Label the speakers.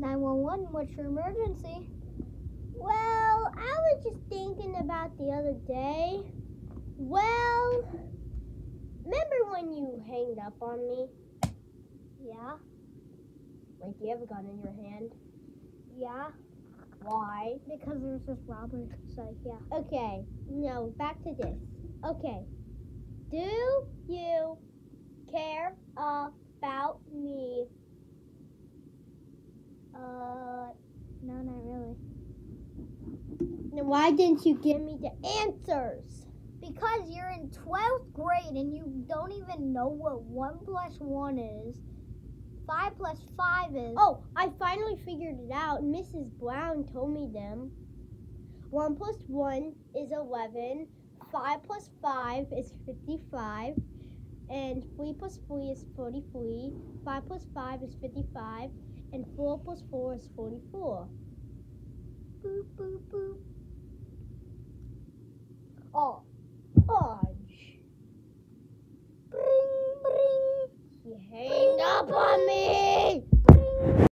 Speaker 1: 911, what's your emergency?
Speaker 2: Well, I was just thinking about the other day. Well, remember when you hanged up on me?
Speaker 1: Yeah,
Speaker 2: Like, do you have a gun in your hand?
Speaker 1: yeah,
Speaker 2: Why?
Speaker 1: because there's this robber. So, yeah.
Speaker 2: Okay, no, back to this. Okay, do you care about me?
Speaker 1: Uh, no, not really.
Speaker 2: Then why didn't you give me the answers?
Speaker 1: Because you're in 12th grade and you don't even know what 1 plus 1 is. 5 plus 5 is.
Speaker 2: Oh, I finally figured it out. Mrs. Brown told me them. 1 plus 1 is 11. 5 plus 5 is 55. And 3 plus 3 is 43. 5 plus 5 is 55. And 4 plus 4 is 44.
Speaker 1: Boop, boop, boop.
Speaker 2: Oh,